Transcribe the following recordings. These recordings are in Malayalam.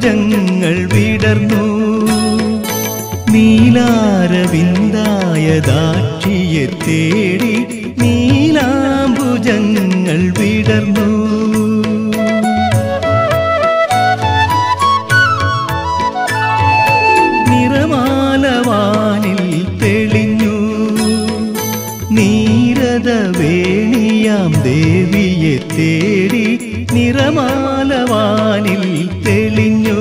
നീലാംബുജങ്ങൾ വിടർന്നു. നീലാരവിന്ദായ ദാക്ഷിയെ തേടി നീലാംബുജങ്ങൾ വിടർന്നു. നിറമാലവാനിൽ തെളിഞ്ഞു. നീരത വേണിയാം ദേവിയെ തേടി നിറമാലവാനിൽ തെളിഞ്ഞു.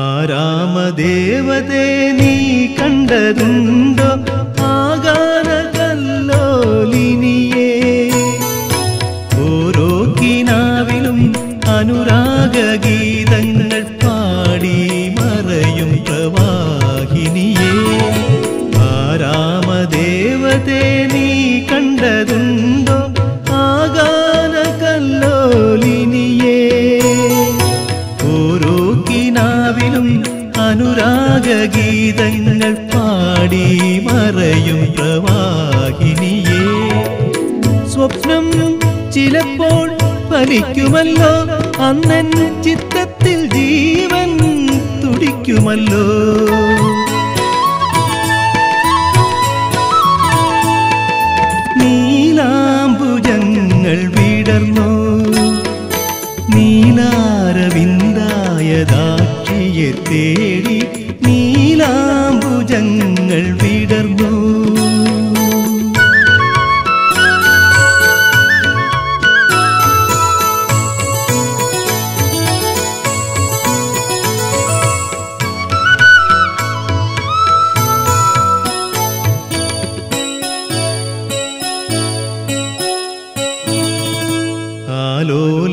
ആരാമദേവതേ നീ കണ്ടതുണ്ടോ? ഗീതങ്ങൾ പാടി മറയും പ്രവാഹിനിയേ. ആരാമദേവതേ നീ കണ്ടതുണ്ടോ ആകാന കല്ലോലിനിയേ ഓരോ കിനാവിലും അനുരാഗ ഗീതങ്ങൾ പാടി മറയും പ്രവാഹിനിയേ. സ്വപ്നം ചിലപ്പോൾ ഫലിക്കുമല്ലോ അന്നൻ ചിത്തത്തിൽ ജീവൻ തുടിക്കുമല്ലോ. നീലാംബുജങ്ങൾ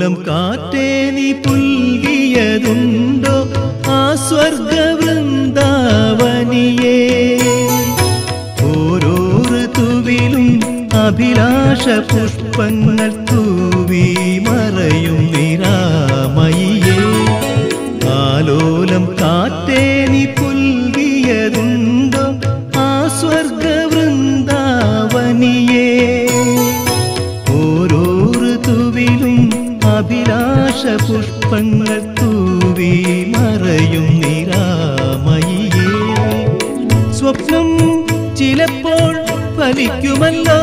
ആലോലം കാറ്റേ നീ പുൽകിയതുണ്ടോ? ആ സ്വർഗവൃന്ദാവനിയേ. ഓരോ ഋതുവിലും അഭിലാഷ പുഷ്പങ്ങൾ തൂവി മറയും നിരാമയിയേ. ആലോലം കാറ്റേ നീ അഭിലാഷ പുഷ്പങ്ങൾ തൂവി മറയും നിരാമയിയേ. സ്വപ്നം ചിലപ്പോൾ ഫലിക്കുമല്ലോ.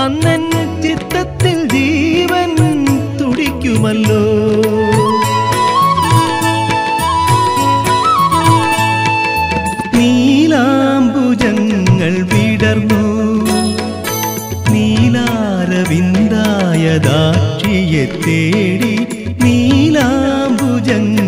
അന്നൻ ചിത്തത്തിൽ ജീവൻ തുടിക്കുമല്ലോ. നീലാംബുജങ്ങൾ വിടർന്നു. നീലാരവിന്ദായ ദാക്ഷിയെ തേടി നീലാംബുജങ്ങൾ